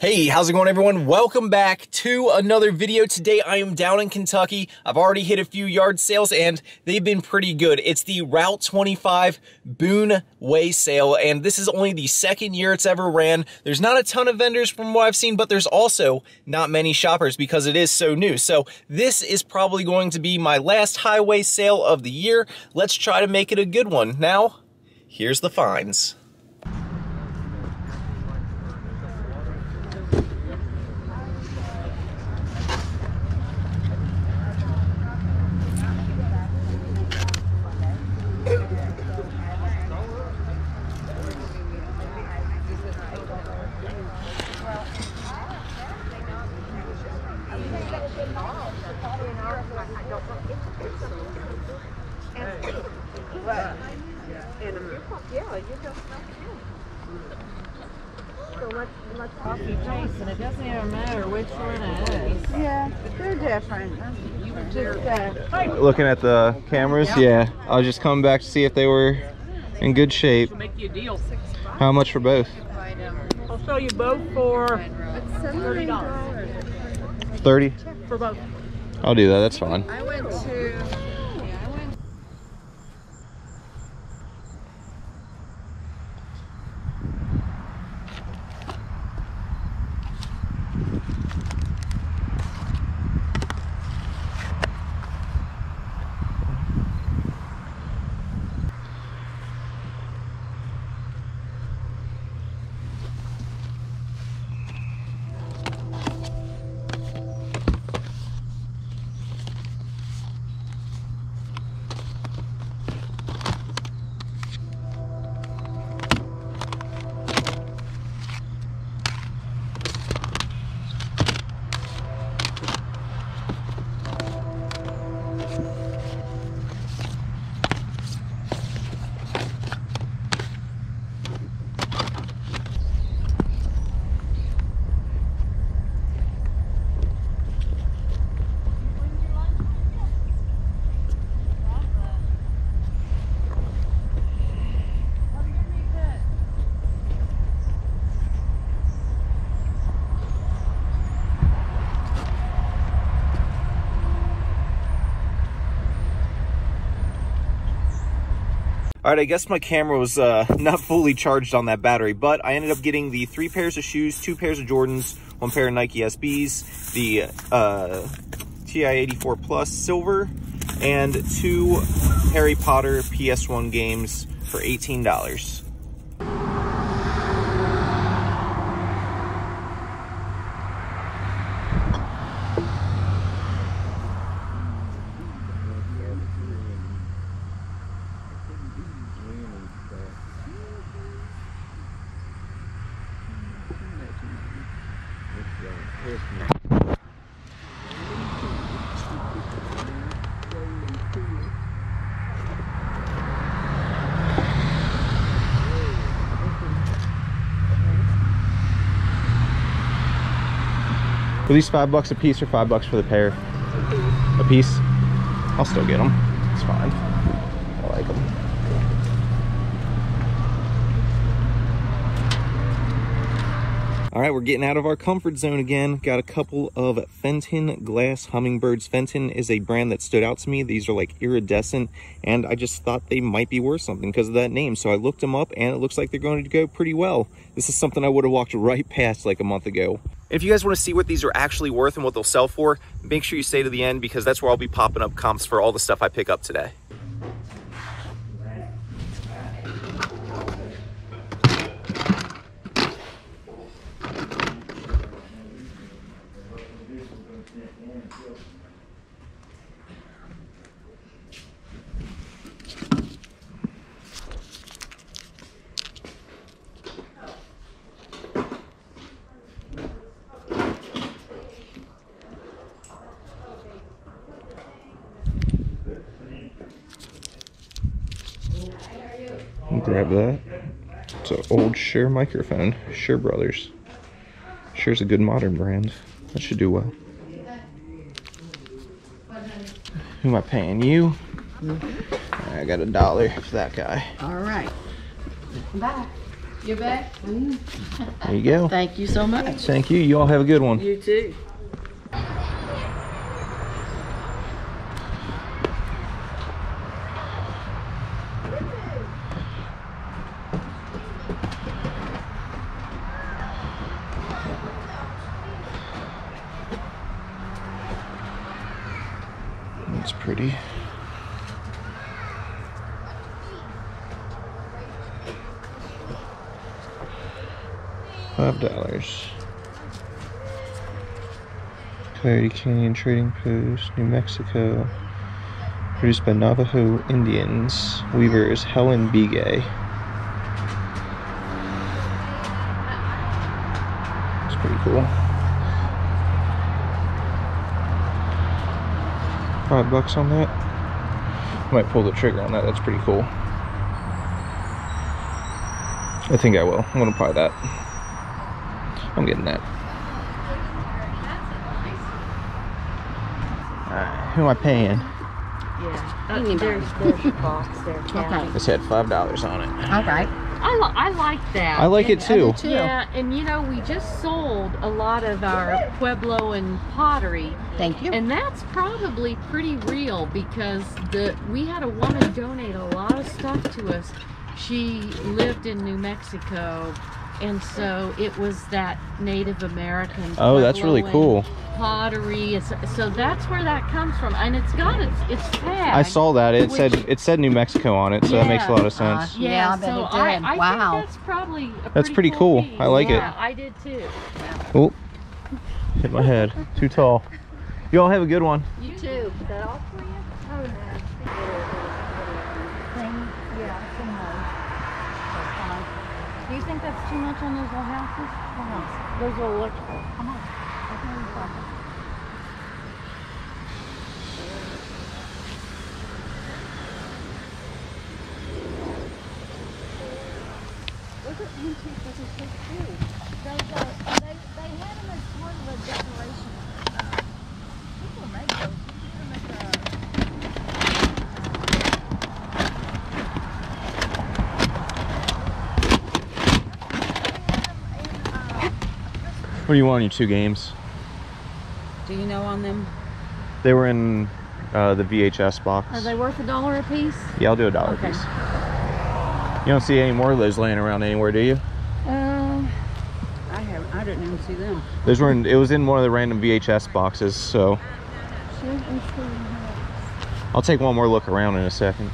Hey, how's it going everyone? Welcome back to another video. Today I am down in Kentucky. I've already hit a few yard sales and they've been pretty good. It's the Route 25 Boone Way sale and this is only the second year it's ever ran. There's not a ton of vendors from what I've seen, but there's also not many shoppers because it is so new. So this is probably going to be my last highway sale of the year. Let's try to make it a good one. Now, here's the finds. Coffee face, and it doesn't even matter which one it is. Yeah, different. You would just, uh, Looking at the cameras, yeah. I was just coming back to see if they were in good shape. Make you a deal. How much for both? I'll sell you both for thirty dollars 30? for both. I'll do that, that's fine. I went to, All right, I guess my camera was uh, not fully charged on that battery, but I ended up getting the three pairs of shoes, two pairs of Jordans, one pair of Nike SBs, the uh, TI-84 Plus Silver, and two Harry Potter PS1 games for $18. Were these five bucks a piece or five bucks for the pair? A piece? I'll still get them. It's fine. I like them. All right, we're getting out of our comfort zone again. Got a couple of Fenton glass hummingbirds. Fenton is a brand that stood out to me. These are like iridescent, and I just thought they might be worth something because of that name. So I looked them up, and it looks like they're going to go pretty well. This is something I would have walked right past like a month ago. If you guys want to see what these are actually worth and what they'll sell for, make sure you stay to the end because that's where I'll be popping up comps for all the stuff I pick up today. Grab that. It's an old Shure microphone. Shure Brothers. Shure's a good modern brand. That should do well. Who am I paying? You? Mm-hmm. I got a dollar for that guy. all right. Bye. You bet. There you go. Thank you so much. Thank you. You all have a good one. You too. That's pretty. Five dollars. Coyote Canyon Trading Post, New Mexico. Produced by Navajo Indians. Weaver is Helen Begay. It's pretty cool. Five bucks on that. Might pull the trigger on that. That's pretty cool. I think I will. I'm gonna buy that. I'm getting that. Alright, who am I paying? Yeah. Uh, there's, there's a box there, Kathy. This had five dollars on it. All right. I, li- I like that. I like it too. too. Yeah, and you know, we just sold a lot of our Pueblo and pottery, Thank you. and that's probably pretty real because the we had a woman donate a lot of stuff to us. She lived in New Mexico, and so it was that Native American. Oh, that's really Puebloan cool. Pottery, is- so that's where that comes from, and it's got its its tag. I saw that. It said it said New Mexico on it, so that makes a lot of Uh, sense. Yeah, Yeah, I bet so it I, did. I Wow. think that's probably a That's pretty cool. piece. I like it. yeah, I did too. Oh, hit my head. Too tall. You all have a good one. You too. Is that all for you? Oh no. Yeah, Do you think that's too much on those little houses? Come on. Those little electrical. Come on. What do you want in your two games? Do you know on them? They were in uh, the VHS box. Are they worth a dollar a piece? Yeah, I'll do a dollar Okay. piece. You don't see any more of those laying around anywhere, do you? Uh, I haven't. I didn't even see them. Those were in, it was in one of the random VHS boxes, so I'll take one more look around in a second.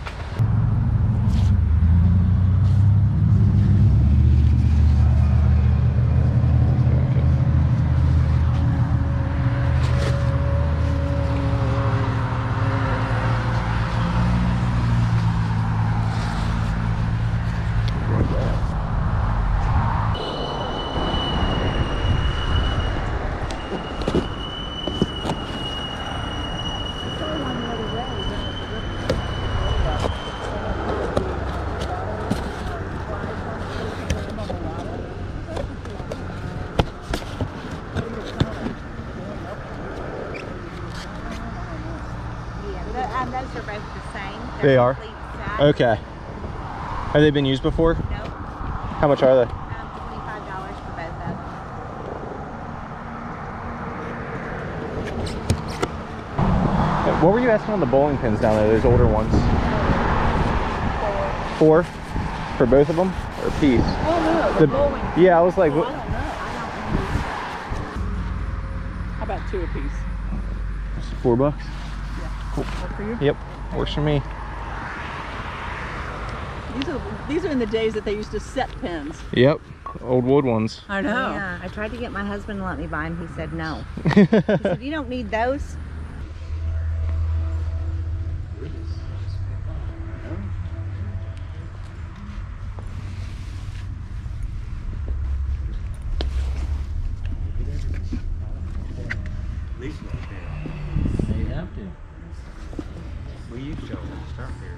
The, um, those are both the same. They They're set. Okay. Have they been used before? Nope. How much are they? Um, twenty-five dollars for both of them. What were you asking on the bowling pins down there, those older ones? Four. For both of them? Or a piece? Oh no, The- bowling. Yeah, I was like, Oh, I what? I don't know. How about two a piece? Four bucks? cool Work for you? Yep, works for me. These are these are in the days that they used to set pins. Yep, old wood ones. I know. Yeah, I tried to get my husband to let me buy them. He said no. He said, you don't need those. They have to. We used to start here.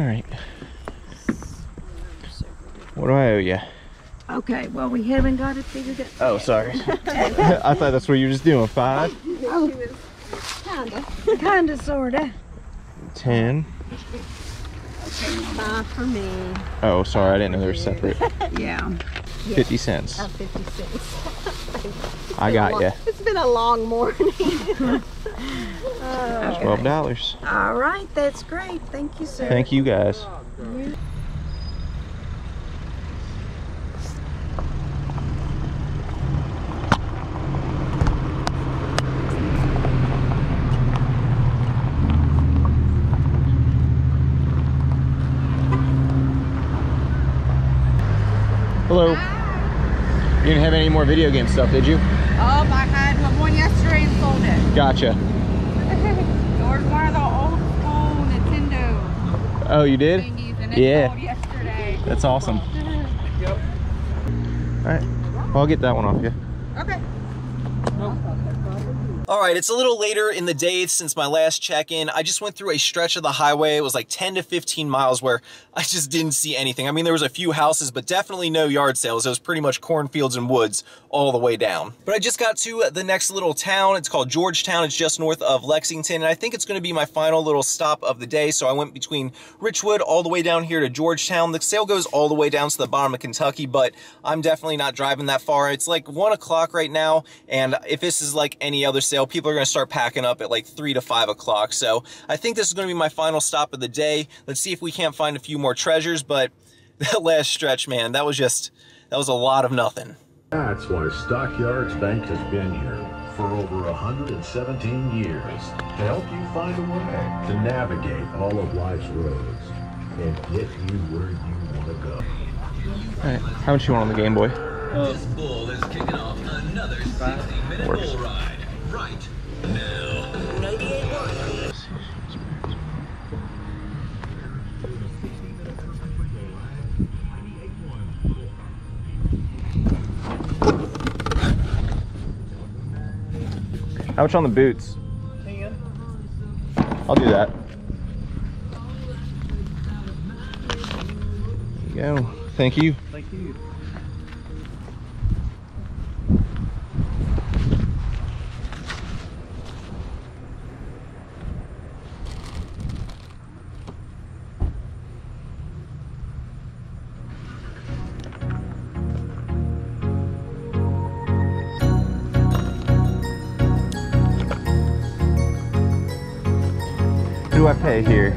All right. What do I owe you? Okay, well, we haven't got it figured out. Oh, sorry. I thought that's what you were just doing. Five, oh, Kinda. Kinda, sorta. ten. Five for me. Oh, sorry. I didn't know they were separate. Yeah. 50 cents. 50 cents. I got you. It's been a long morning. $12. All right, that's great. Thank you, sir. Thank you guys. Hello. You didn't have any more video game stuff, did you? Oh, I had one yesterday and sold it. Gotcha. There was one of the old school Nintendo Oh, you did? and it Yeah. yesterday. That's awesome. All right. I'll get that one off you. Okay. All right, it's a little later in the day since my last check-in. I just went through a stretch of the highway. It was like 10 to 15 miles where I just didn't see anything. I mean, there was a few houses, but definitely no yard sales. It was pretty much cornfields and woods all the way down. But I just got to uh, the next little town. It's called Georgetown. It's just north of Lexington, and I think it's going to be my final little stop of the day. So I went between Richwood all the way down here to Georgetown. The sale goes all the way down to the bottom of Kentucky, but I'm definitely not driving that far. It's like one o'clock right now, and if this is like any other sale, people are going to start packing up at like three to five o'clock. So I think this is going to be my final stop of the day. Let's see if we can't find a few more treasures, but that last stretch, man, that was just, that was a lot of nothing. That's why Stockyards Bank has been here for over 117 years to help you find a way to navigate all of life's roads and get you where you want to go. All right, how much you want on the Game Boy? This bull is kicking off another 60-minute Works. bull ride. Right now. 98.1. How much on the boots? I'll do that. There you go. Thank you. Thank you. Do I pay here?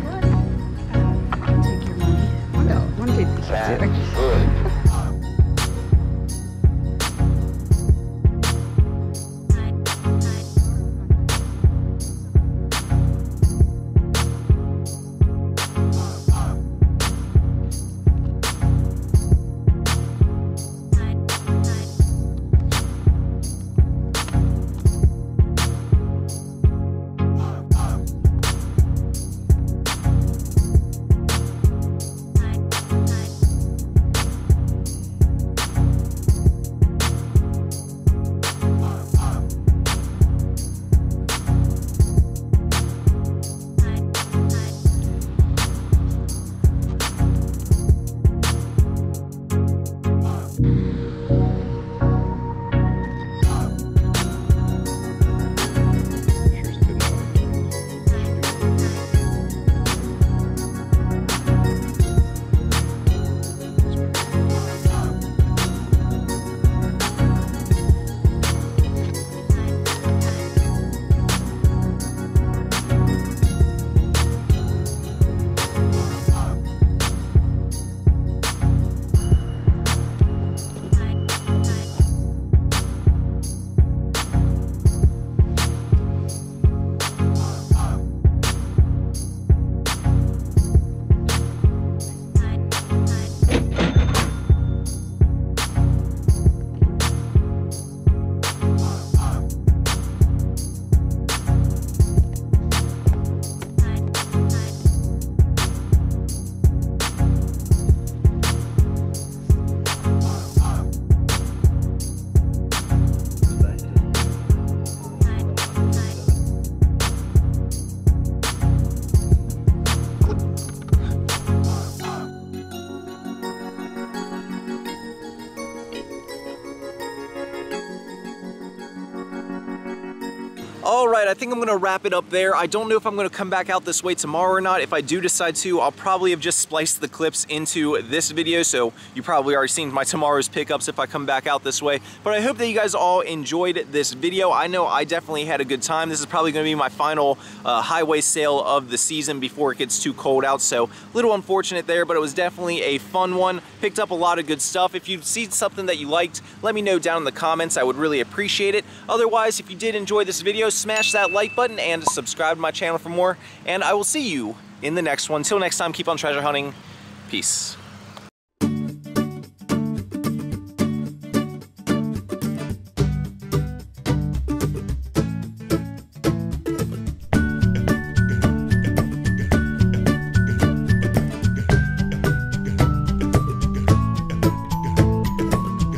All right, I think I'm gonna wrap it up there. I don't know if I'm gonna come back out this way tomorrow or not. If I do decide to, I'll probably have just spliced the clips into this video, so you probably already seen my tomorrow's pickups if I come back out this way. But I hope that you guys all enjoyed this video. I know I definitely had a good time. This is probably gonna be my final uh, highway sale of the season before it gets too cold out, so little unfortunate there, but it was definitely a fun one. Picked up a lot of good stuff. If you see something that you liked, let me know down in the comments. I would really appreciate it. Otherwise, if you did enjoy this video, smash that like button and subscribe to my channel for more. And I will see you in the next one. Till next time, keep on treasure hunting. Peace.